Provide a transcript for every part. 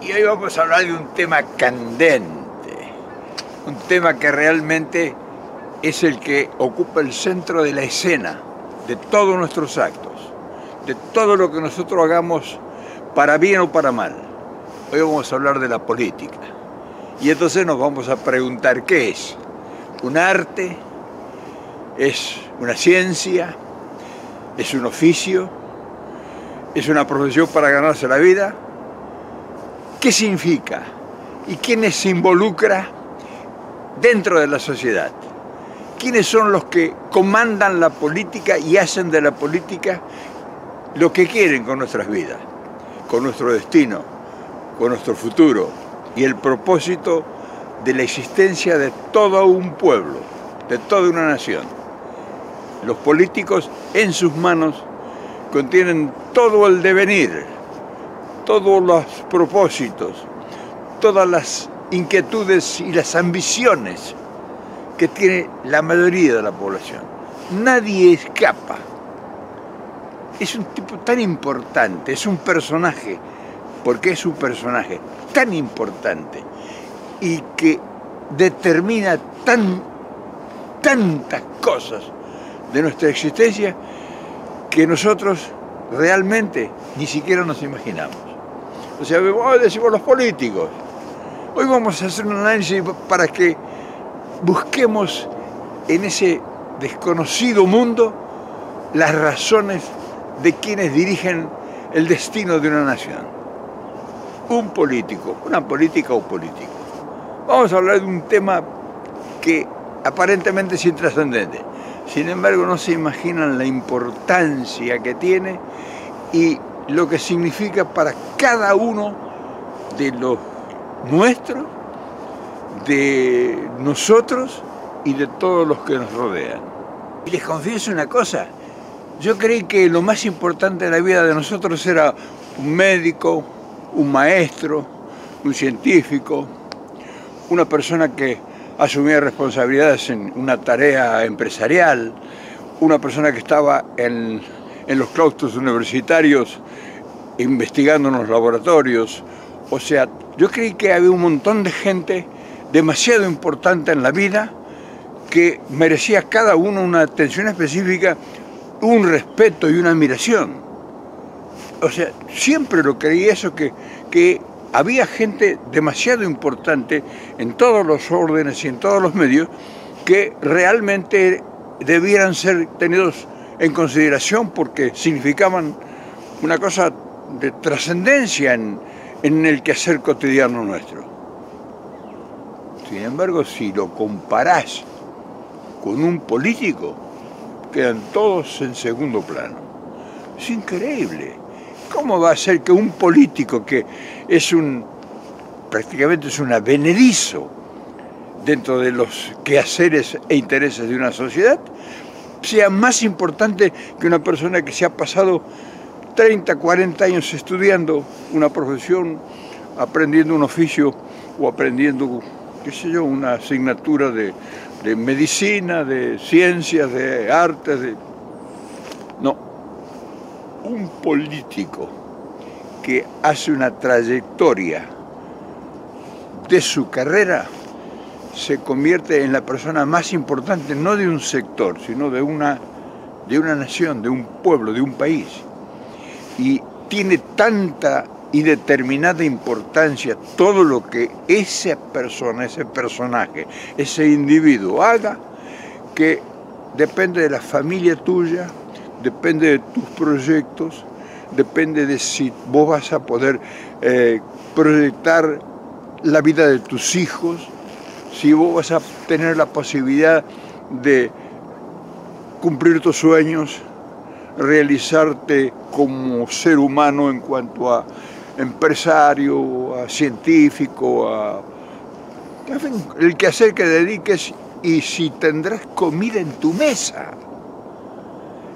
Y hoy vamos a hablar de un tema candente, un tema que realmente es el que ocupa el centro de la escena de todos nuestros actos, de todo lo que nosotros hagamos para bien o para mal. Hoy vamos a hablar de la política. Y entonces nos vamos a preguntar qué es. ¿Un arte? ¿Es una ciencia? ¿Es un oficio? ¿Es una profesión para ganarse la vida? ¿Qué significa? ¿Y quiénes se involucra dentro de la sociedad? ¿Quiénes son los que comandan la política y hacen de la política lo que quieren con nuestras vidas, con nuestro destino, con nuestro futuro y el propósito de la existencia de todo un pueblo, de toda una nación? Los políticos en sus manos contienen todo el devenir, todos los propósitos, todas las inquietudes y las ambiciones que tiene la mayoría de la población. Nadie escapa. Es un tipo tan importante, es un personaje, porque es un personaje tan importante y que determina tan, tantas cosas de nuestra existencia que nosotros realmente ni siquiera nos imaginamos. O sea, hoy decimos los políticos. Hoy vamos a hacer un análisis para que busquemos en ese desconocido mundo las razones de quienes dirigen el destino de una nación. Un político, una política o político. Vamos a hablar de un tema que aparentemente es intrascendente. Sin embargo, no se imaginan la importancia que tiene y lo que significa para cada uno de los nuestros, de nosotros y de todos los que nos rodean. Y les confieso una cosa, yo creí que lo más importante de la vida de nosotros era un médico, un maestro, un científico, una persona que asumía responsabilidades en una tarea empresarial, una persona que estaba en, en los claustros universitarios investigando en los laboratorios. O sea, yo creí que había un montón de gente demasiado importante en la vida que merecía cada uno una atención específica, un respeto y una admiración. O sea, siempre lo creí eso, que, que había gente demasiado importante en todos los órdenes y en todos los medios que realmente debieran ser tenidos en consideración porque significaban una cosa de trascendencia en, en el quehacer cotidiano nuestro. Sin embargo, si lo comparás con un político, quedan todos en segundo plano. Es increíble. ¿Cómo va a ser que un político que es un, prácticamente es un avenedizo dentro de los quehaceres e intereses de una sociedad, sea más importante que una persona que se ha pasado 30, 40 años estudiando una profesión, aprendiendo un oficio o aprendiendo, qué sé yo, una asignatura de, medicina, de ciencias, de artes, de... No, un político que hace una trayectoria de su carrera se convierte en la persona más importante, no de un sector, sino de una, de una nación, de un pueblo, de un país. Y tiene tanta y determinada importancia todo lo que esa persona, ese personaje, ese individuo haga, que depende de la familia tuya, depende de tus proyectos, depende de si vos vas a poder eh, proyectar la vida de tus hijos, si vos vas a tener la posibilidad de cumplir tus sueños, realizarte como ser humano en cuanto a empresario, a científico, a en fin, el que dediques y si tendrás comida en tu mesa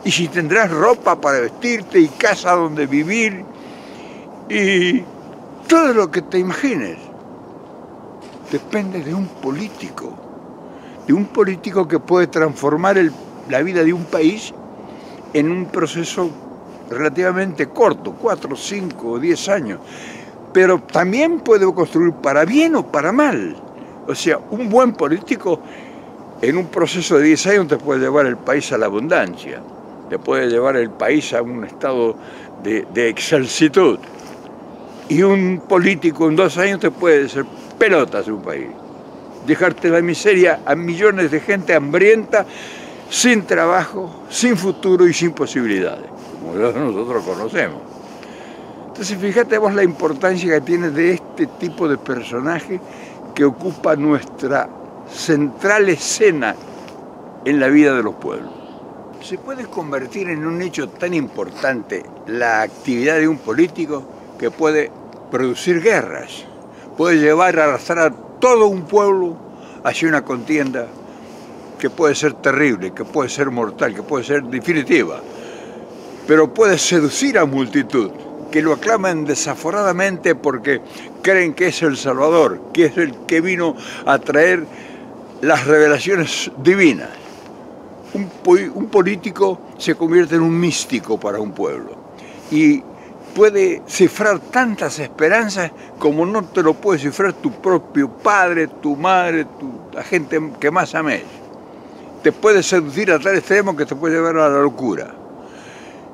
y si tendrás ropa para vestirte y casa donde vivir y todo lo que te imagines depende de un político, de un político que puede transformar la vida de un país en un proceso relativamente corto, cuatro, cinco o diez años, pero también puede construir para bien o para mal. O sea, un buen político en un proceso de 10 años te puede llevar el país a la abundancia, te puede llevar el país a un estado de, de. Y un político en dos años te puede pelotas un país, dejarte la miseria a millones de gente hambrienta, sin trabajo, sin futuro y sin posibilidades, como nosotros conocemos. Entonces fíjate vos la importancia que tiene de este tipo de personaje que ocupa nuestra central escena en la vida de los pueblos. ¿Se puede convertir en un hecho tan importante la actividad de un político que puede producir guerras? Puede llevar a arrastrar a todo un pueblo hacia una contienda que puede ser terrible, que puede ser mortal, que puede ser definitiva, pero puede seducir a multitud que lo aclaman desaforadamente porque creen que es el Salvador, que es el que vino a traer las revelaciones divinas. Un, un, político se convierte en un místico para un pueblo y puede cifrar tantas esperanzas como no te lo puede cifrar tu propio padre, tu madre, tu, la gente que más ames. Te puede seducir a tal extremo que te puede llevar a la locura.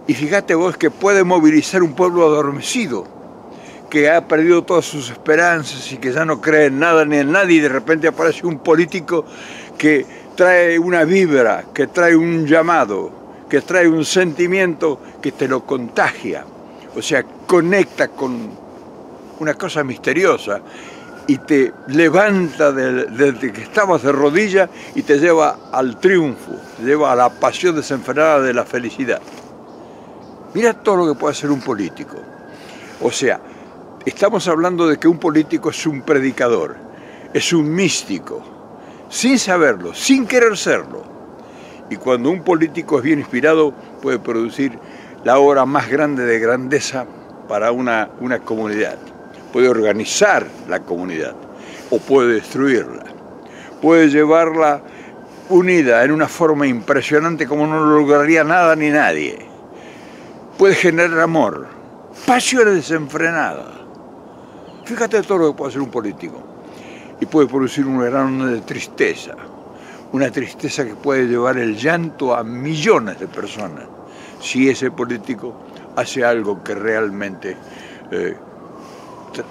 Y fíjate vos que puede movilizar un pueblo adormecido, que ha perdido todas sus esperanzas y que ya no cree en nada ni en nadie y de repente aparece un político que trae una vibra, que trae un llamado, que trae un sentimiento que te lo contagia, o sea, conecta con una cosa misteriosa y te levanta desde que estabas de rodillas y te lleva al triunfo, te lleva a la pasión desenfrenada de la felicidad. Mira todo lo que puede hacer un político. O sea, estamos hablando de que un político es un predicador, es un místico, sin saberlo, sin querer serlo. Y cuando un político es bien inspirado, puede producir la obra más grande de grandeza para una, una comunidad. Puede organizar la comunidad o puede destruirla. Puede llevarla unida en una forma impresionante como no lograría nada ni nadie puede generar amor, pasiones desenfrenadas. Fíjate todo lo que puede hacer un político. Y puede producir un grano de tristeza, una tristeza que puede llevar el llanto a millones de personas si ese político hace algo que realmente eh,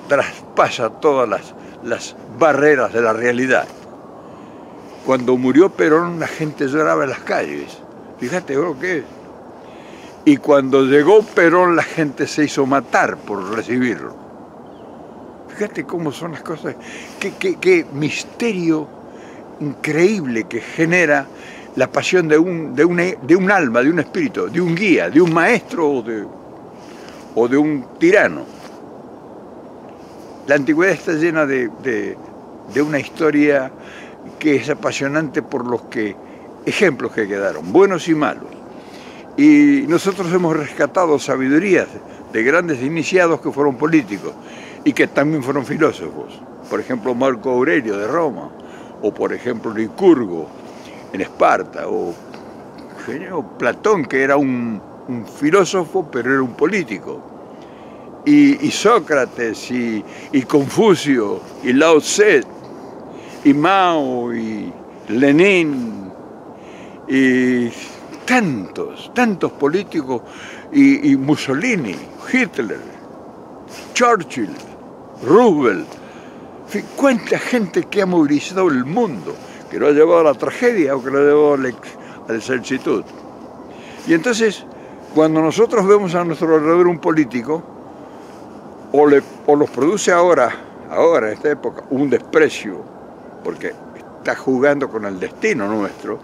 traspasa todas las, las barreras de la realidad. Cuando murió Perón la gente lloraba en las calles. Fíjate lo que es. Y cuando llegó Perón la gente se hizo matar por recibirlo. Fíjate cómo son las cosas, qué, misterio increíble que genera la pasión de un, de, un alma, de un espíritu, de un guía, de un maestro o de, o de un tirano. La antigüedad está llena de, de, una historia que es apasionante por los que, ejemplos que quedaron, buenos y malos. Y nosotros hemos rescatado sabidurías de grandes iniciados que fueron políticos y que también fueron filósofos. Por ejemplo, Marco Aurelio de Roma, o por ejemplo Licurgo en Esparta, o Platón, que era un, filósofo, pero era un político. Y, Sócrates, y, y, Confucio, y Lao Tse, y Mao, y Lenin, y tantos, tantos políticos, y, Mussolini, Hitler, Churchill, Roosevelt, cuánta gente que ha movilizado el mundo, que lo ha llevado a la tragedia o que lo ha llevado a la, a Y entonces, cuando nosotros vemos a nuestro alrededor un político, o, o los produce ahora, ahora en esta época, un desprecio, porque está jugando con el destino nuestro,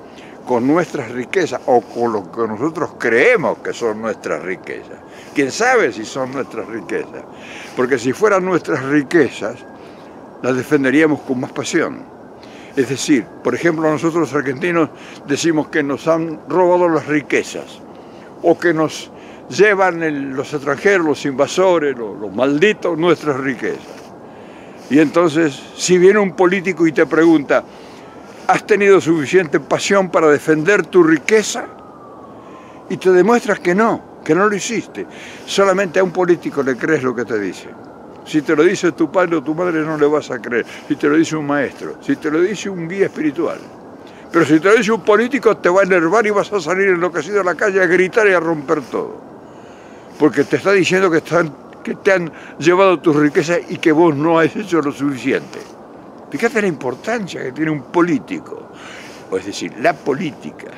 con nuestras riquezas o con lo que nosotros creemos que son nuestras riquezas. ¿Quién sabe si son nuestras riquezas? Porque si fueran nuestras riquezas, las defenderíamos con más pasión. Es decir, por ejemplo, nosotros argentinos decimos que nos han robado las riquezas o que nos llevan los extranjeros, los invasores, los, los malditos, nuestras riquezas. Y entonces, si viene un político y te pregunta, ¿Has tenido suficiente pasión para defender tu riqueza? Y te demuestras que no, que no lo hiciste. Solamente a un político le crees lo que te dice. Si te lo dice tu padre o tu madre no le vas a creer. Si te lo dice un maestro, si te lo dice un guía espiritual. Pero si te lo dice un político te va a enervar y vas a salir enloquecido a la calle a gritar y a romper todo. Porque te está diciendo que, están, que te han llevado tus riquezas y que vos no has hecho lo suficiente. Fíjate la importancia que tiene un político, o es decir, la política.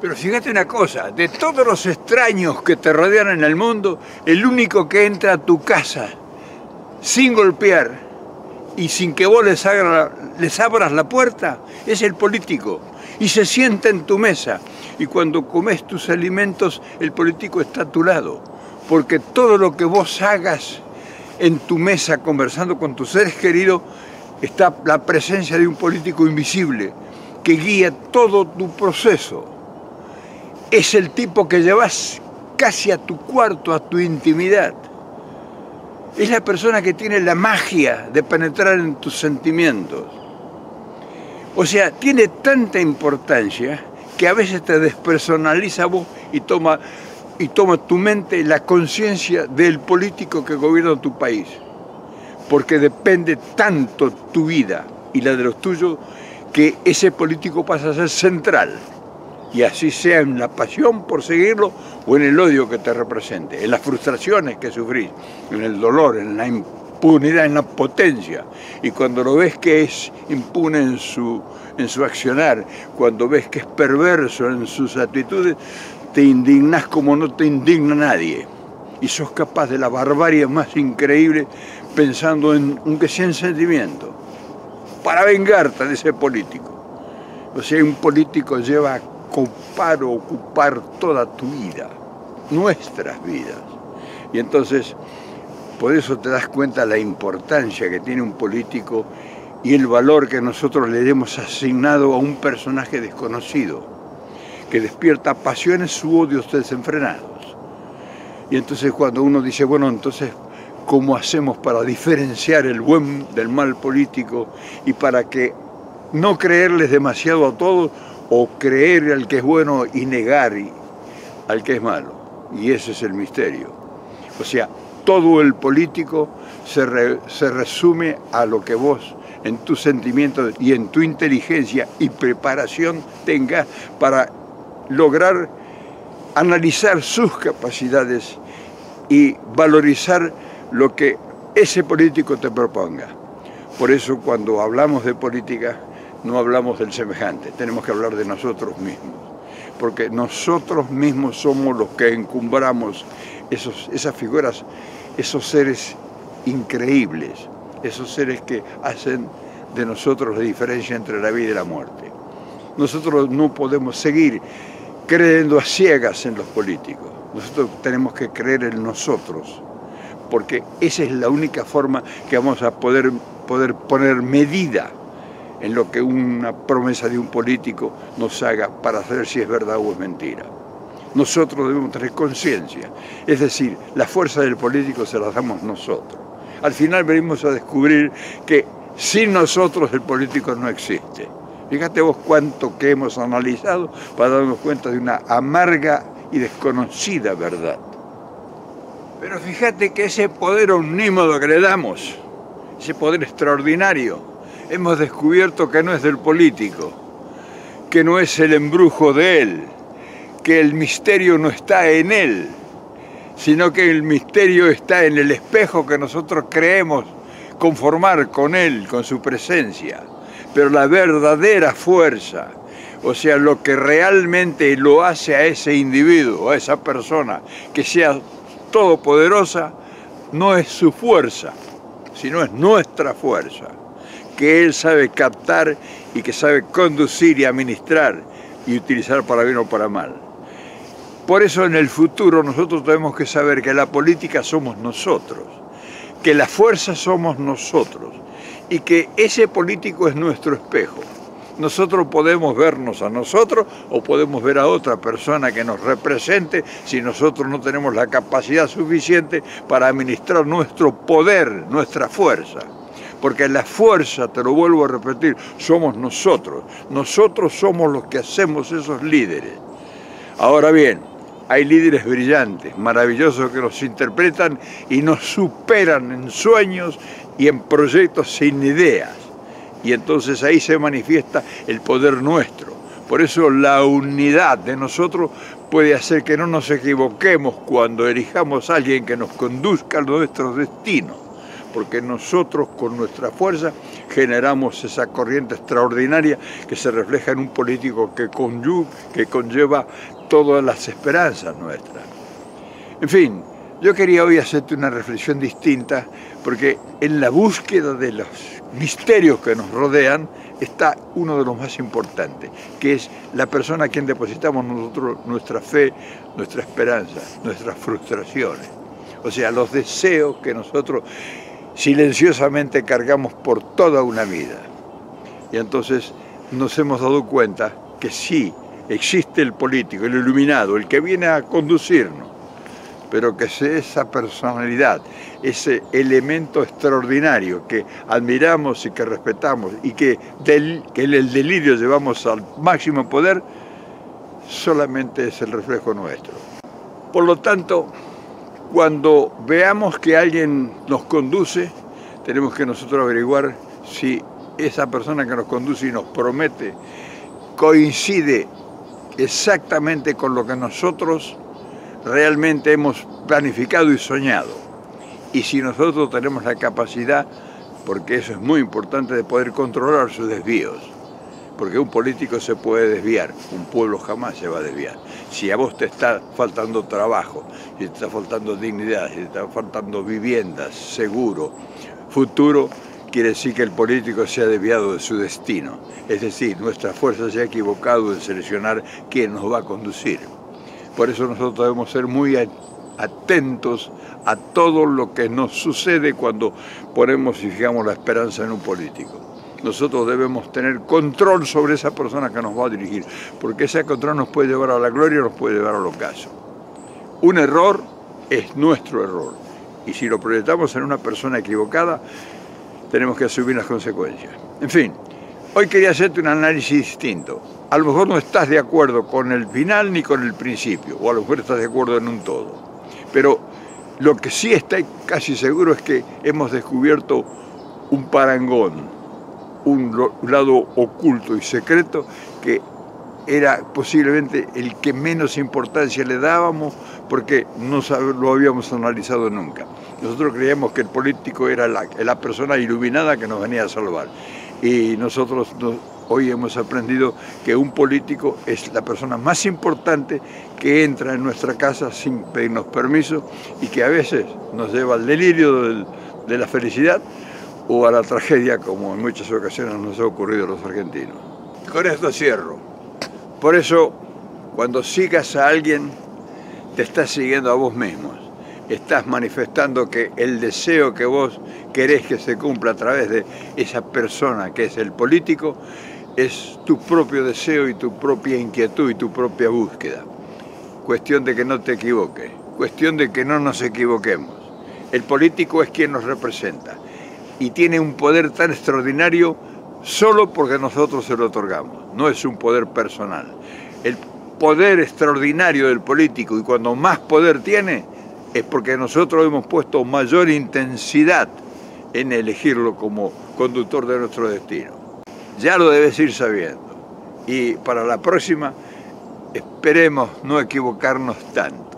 Pero fíjate una cosa, de todos los extraños que te rodean en el mundo, el único que entra a tu casa sin golpear y sin que vos les, abras la puerta es el político y se sienta en tu mesa. Y cuando comes tus alimentos, el político está a tu lado, porque todo lo que vos hagas en tu mesa conversando con tus seres queridos está la presencia de un político invisible que guía todo tu proceso. Es el tipo que llevas casi a tu cuarto, a tu intimidad. Es la persona que tiene la magia de penetrar en tus sentimientos. O sea, tiene tanta importancia que a veces te despersonaliza vos y toma, y toma tu mente la conciencia del político que gobierna tu país porque depende tanto tu vida y la de los tuyos que ese político pasa a ser central. Y así sea en la pasión por seguirlo o en el odio que te represente, en las frustraciones que sufrís, en el dolor, en la impunidad, en la potencia. Y cuando lo ves que es impune en su, en su accionar, cuando ves que es perverso en sus actitudes, te indignas como no te indigna nadie. Y sos capaz de la barbarie más increíble pensando en, aunque sea en sentimiento, para vengarte de ese político. O sea, un político lleva a copar o ocupar toda tu vida, nuestras vidas. Y entonces, por eso te das cuenta la importancia que tiene un político y el valor que nosotros le hemos asignado a un personaje desconocido, que despierta pasiones u odios desenfrenados. Y entonces cuando uno dice, bueno, entonces cómo hacemos para diferenciar el buen del mal político y para que no creerles demasiado a todos o creer al que es bueno y negar al que es malo. Y ese es el misterio. O sea, todo el político se, resume a lo que vos en tus sentimientos y en tu inteligencia y preparación tengas para lograr analizar sus capacidades y valorizar lo que ese político te proponga. Por eso cuando hablamos de política no hablamos del semejante, tenemos que hablar de nosotros mismos, porque nosotros mismos somos los que encumbramos esas figuras, esos seres increíbles, esos seres que hacen de nosotros la diferencia entre la vida y la muerte. Nosotros no podemos seguir creyendo a ciegas en los políticos, nosotros tenemos que creer en nosotros porque esa es la única forma que vamos a poder poner medida en lo que una promesa de un político nos haga para saber si es verdad o es mentira. Nosotros debemos tener conciencia, es decir, la fuerza del político se la damos nosotros. Al final venimos a descubrir que sin nosotros el político no existe. Fíjate vos cuánto que hemos analizado para darnos cuenta de una amarga y desconocida verdad. Pero fíjate que ese poder omnímodo que le damos, ese poder extraordinario, hemos descubierto que no es del político, que no es el embrujo de él, que el misterio no está en él, sino que el misterio está en el espejo que nosotros creemos conformar con él, con su presencia. Pero la verdadera fuerza, o sea, lo que realmente lo hace a ese individuo, a esa persona, que sea todopoderosa no es su fuerza, sino es nuestra fuerza, que Él sabe captar y que sabe conducir y administrar y utilizar para bien o para mal. Por eso en el futuro nosotros tenemos que saber que la política somos nosotros, que la fuerza somos nosotros y que ese político es nuestro espejo nosotros podemos vernos a nosotros o podemos ver a otra persona que nos represente si nosotros no tenemos la capacidad suficiente para administrar nuestro poder, nuestra fuerza. Porque la fuerza, te lo vuelvo a repetir, somos nosotros. Nosotros somos los que hacemos esos líderes. Ahora bien, hay líderes brillantes, maravillosos que nos interpretan y nos superan en sueños y en proyectos sin ideas. Y entonces ahí se manifiesta el poder nuestro. Por eso la unidad de nosotros puede hacer que no nos equivoquemos cuando elijamos a alguien que nos conduzca a nuestros destinos porque nosotros con nuestra fuerza generamos esa corriente extraordinaria que se refleja en un político que, conlleva todas las esperanzas nuestras. En fin, yo quería hoy hacerte una reflexión distinta porque en la búsqueda de los misterios que nos rodean está uno de los más importantes, que es la persona a quien depositamos nosotros nuestra fe, nuestra esperanza, nuestras frustraciones. O sea, los deseos que nosotros silenciosamente cargamos por toda una vida. Y entonces nos hemos dado cuenta que sí, existe el político, el iluminado, el que viene a conducirnos, pero que esa personalidad, ese elemento extraordinario que admiramos y que respetamos y que, del, que el delirio llevamos al máximo poder, solamente es el reflejo nuestro. Por lo tanto, cuando veamos que alguien nos conduce, tenemos que nosotros averiguar si esa persona que nos conduce y nos promete coincide exactamente con lo que nosotros realmente hemos planificado y soñado. Y si nosotros tenemos la capacidad, porque eso es muy importante, de poder controlar sus desvíos porque un político se puede desviar, un pueblo jamás se va a desviar. Si a vos te está faltando trabajo, si te está faltando dignidad, si te está faltando viviendas, seguro, futuro, quiere decir que el político se ha desviado de su destino. Es decir, nuestra fuerza se ha equivocado en seleccionar quién nos va a conducir. Por eso nosotros debemos ser muy atentos a todo lo que nos sucede cuando ponemos y fijamos la esperanza en un político nosotros debemos tener control sobre esa persona que nos va a dirigir, porque ese control nos puede llevar a la gloria o nos puede llevar al ocaso. Un error es nuestro error, y si lo proyectamos en una persona equivocada, tenemos que asumir las consecuencias. En fin, hoy quería hacerte un análisis distinto. A lo mejor no estás de acuerdo con el final ni con el principio, o a lo mejor estás de acuerdo en un todo. Pero lo que sí está casi seguro es que hemos descubierto un parangón, un lado oculto y secreto que era posiblemente el que menos importancia le dábamos porque no lo habíamos analizado nunca. Nosotros creíamos que el político era la, persona iluminada que nos venía a salvar. Y nosotros hoy hemos aprendido que un político es la persona más importante que entra en nuestra casa sin pedirnos permiso y que a veces nos lleva al delirio de la felicidad o a la tragedia como en muchas ocasiones nos ha ocurrido a los argentinos. Con esto cierro. Por eso, cuando sigas a alguien, te estás siguiendo a vos mismos. Estás manifestando que el deseo que vos querés que se cumpla a través de esa persona que es el político, es tu propio deseo y tu propia inquietud y tu propia búsqueda. Cuestión de que no te equivoques, cuestión de que no nos equivoquemos. El político es quien nos representa y tiene un poder tan extraordinario solo porque nosotros se lo otorgamos, no es un poder personal. El poder extraordinario del político y cuando más poder tiene es porque nosotros hemos puesto mayor intensidad en elegirlo como conductor de nuestro destino. Ya lo debes ir sabiendo y para la próxima esperemos no equivocarnos tanto.